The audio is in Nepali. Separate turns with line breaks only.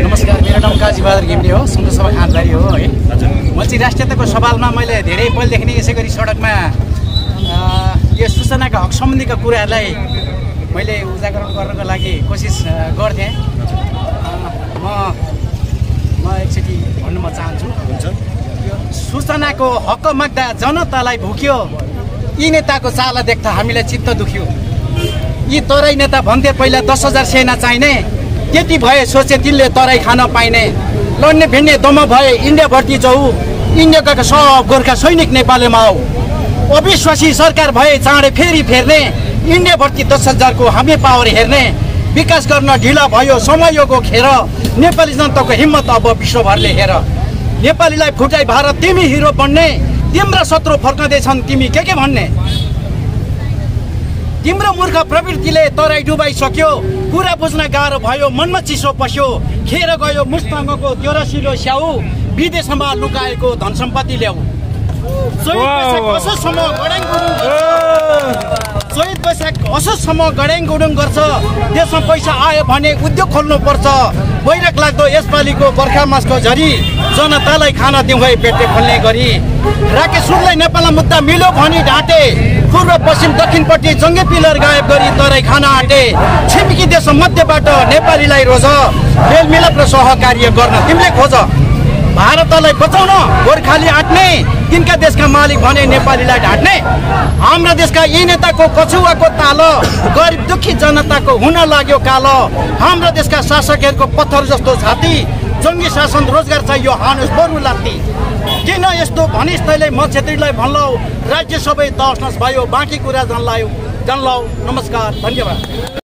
नमस्कार मेरो नाम काजी बहादुर घिम्रे हो सङ्घ सभा खाँदबारी हो है।
हजुर
म चाहिँ राष्ट्रियताको सवालमा मैले धेरै पहिलेदेखि नै यसै गरी सडकमा यो सूचनाका हक सम्बन्धीका कुराहरूलाई मैले उजागर गर्नको लागि कोसिस गर्थेँ। म म एकचोटि भन्नु म चाहन्छु
हुन्छ।
सूचनाको हक माग्दा जनतालाई भुक्यो यी नेताको चाला देख्दा हामीलाई चित्त दुख्यो। यी तराई नेता भन्थे पहिला दस हजार सेना चाहिने त्यति भए सोचे तिनले तराई खान पाइने। लड्ने भिड्ने दम भए इन्डिया भर्ती जाऊ इन्डियाका सब गोर्खा सैनिक नेपालमा आऊ। अविश्वासी सरकार भए चाँडै फेरि फेर्ने। इन्डिया भर्ती दस हजारको हामी पावर हेर्ने। विकास गर्न ढिला भयो समयको खेर। नेपाली जनताको हिम्मत अब विश्वभरले हेर। नेपालीलाई फुटाइ भारत तिमी हिरो बन्ने। तिम्रा शत्रु फर्काउँदैछन् तिमी के के भन्ने? तिम्रो मूर्ख प्रवृत्तिले तराई डुबाइसक्यो कुरा बुझ्न गाह्रो भयो मनमा चिसो पस्यो खेर गयो मुस्ताङको त्यो रसिलो स्याउ विदेशमा लुकाएको धन सम्पत्ति ल्याऊ। चैत वैशाख असोजसम्म गड्याङ गुडुङ गर्छ। देशमा पैसा आयो भने उद्योग खोल्नुपर्छ बैरक लाग्दो यसपालिको बर्खा मासको झरी जनतालाई खाना दिउँ है पेटे खोल्ने गरी। राकेश सुनलाई नेपालमा मुद्दा मिल्यो भनी ढाँटे। पूर्व पश्चिम दक्षिणपट्टि जङ्गे पिलर गायब गरी तराई खाना आँटे। छिमेकी देश मध्यबाट नेपालीलाई रोज मेलमिलाप र सहकार्य गर्न। तिमीले खोज भारतलाई बचाउन गोर्खाली आँट्ने तिनका देशका मालिक भने नेपालीलाई ढाँट्ने? हाम्रा देशका यी नेताको कछुवाको ताल गरिब दुखी जनताको हुन लाग्यो कालो। हाम्रा देशका शासकहरूको पत्थर जस्तो छाती जङ्गी शासन रोजगार चाहियो हानुस बरु लात्ती। किन यस्तो भनिस् तैँले म छेत्रीलाई भन्लौ राज्य सबै तहस नस भयो बाँकी कुरा जन्लायो जन्लाउ। नमस्कार धन्यवाद।